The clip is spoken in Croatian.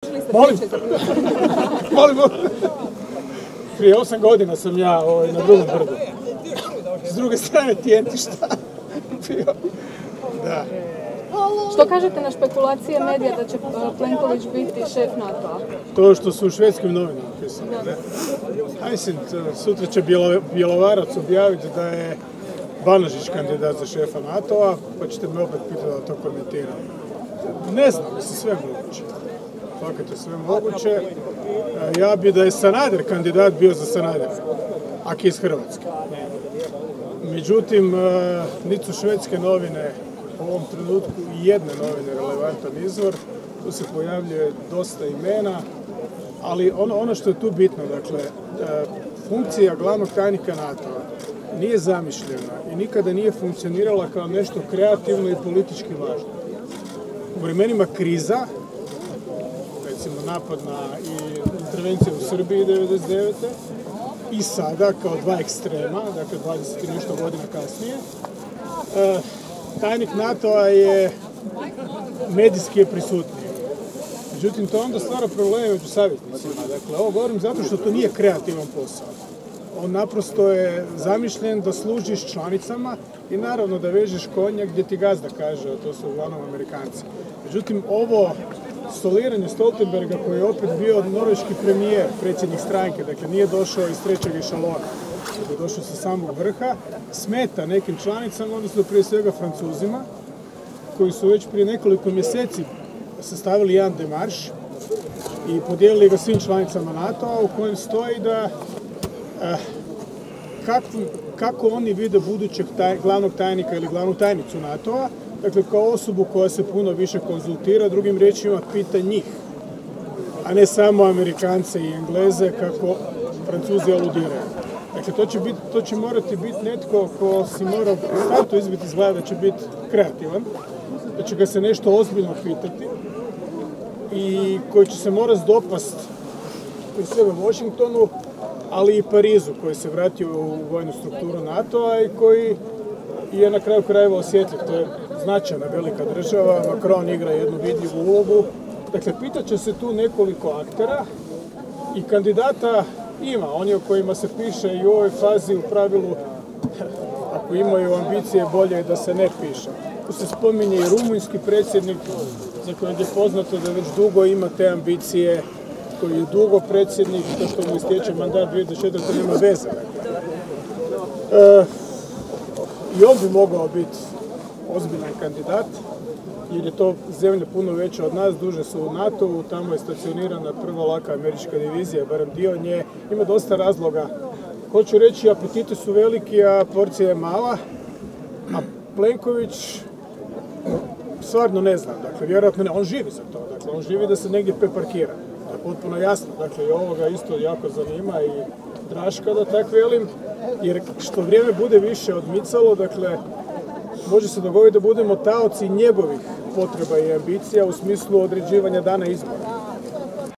Molim, molim. Prije osam godina sam ja ovaj, na drugom brdu. S druge strane tijentišta. Da. Što kažete na špekulacije medija da će uh, Plenković biti šef NATO-a? To što su u švedskim novinama pisali. Ne? A mislim, t- sutra će Bjelo- Bjelovarac objaviti da je Banažić kandidat za šefa NATO-a, pa ćete me opet pitati da to komentiram. Ne znam, mislim, sve moguće. Fakat je sve moguće. E, Ja bi da je Sanader kandidat bio za Sanadera, ako iz Hrvatske. Međutim, e, niti švedske novine u ovom trenutku i jedne novine relevantan izvor. Tu se pojavljuje dosta imena, ali ono, ono što je tu bitno, dakle, e, funkcija glavnog tajnika NATO-a nije zamišljena i nikada nije funkcionirala kao nešto kreativno i politički važno. U vremenima kriza, recimo napad na i intervencija u Srbiji 99. i sada kao dva ekstrema, dakle 20 i nešto godina kasnije, e, tajnik NATO-a je medijski je prisutniji. Međutim, to onda stvara probleme među savjetnicima. Dakle, ovo govorim zato što to nije kreativan posao. On naprosto je zamišljen da služiš članicama i naravno da vežeš konja gdje ti gazda kaže, a to su uglavnom Amerikanci. Međutim, ovo stoliranje Stoltenberga koji je opet bio norveški premijer, predsjednik stranke, dakle nije došao iz trećeg ešalona, je došao sa samog vrha, smeta nekim članicama, odnosno prije svega Francuzima, koji su već prije nekoliko mjeseci sastavili jedan demarš i podijelili ga svim članicama NATO-a u kojem stoji da eh, kako, kako oni vide budućeg glavnog tajnika ili glavnu tajnicu NATO-a, dakle kao osobu koja se puno više konzultira, drugim riječima pita njih, a ne samo Amerikance i Engleze kako Francuzi aludiraju. Dakle, to će, bit, to će morati biti netko ko si mora u startu izbiti iz glave da će biti kreativan, da će ga se nešto ozbiljno pitati i koji će se morati dopast prije svega Washingtonu, ali i Parizu koji se vratio u vojnu strukturu NATO-a i koji je na kraju krajeva osjetljiv. To je značajna velika država, Macron igra jednu vidljivu ulogu. Dakle, pitat će se tu nekoliko aktera i kandidata ima, oni o kojima se piše i u ovoj fazi u pravilu, ako imaju ambicije, bolje je da se ne piše. Tu se spominje i rumunjski predsjednik, za kojeg je poznato da već dugo ima te ambicije, koji je dugo predsjednik, to što mu istječe mandat 2004. nema veze. E, I on bi mogao biti ozbiljan kandidat, jer je to zemlja puno veća od nas, duže su u NATO-u, tamo je stacionirana prva laka američka divizija, barem dio nje, ima dosta razloga. Hoću reći, apetiti su veliki, a porcija je mala, a Plenković stvarno ne znam, dakle, vjerojatno ne, on živi za to, dakle, on živi da se negdje preparkira. Potpuno jasno, dakle, i ovoga isto jako zanima i Draška, da tak velim, jer što vrijeme bude više odmicalo, dakle, može se dogoditi da budemo taoci njegovih potreba i ambicija u smislu određivanja dana izbora.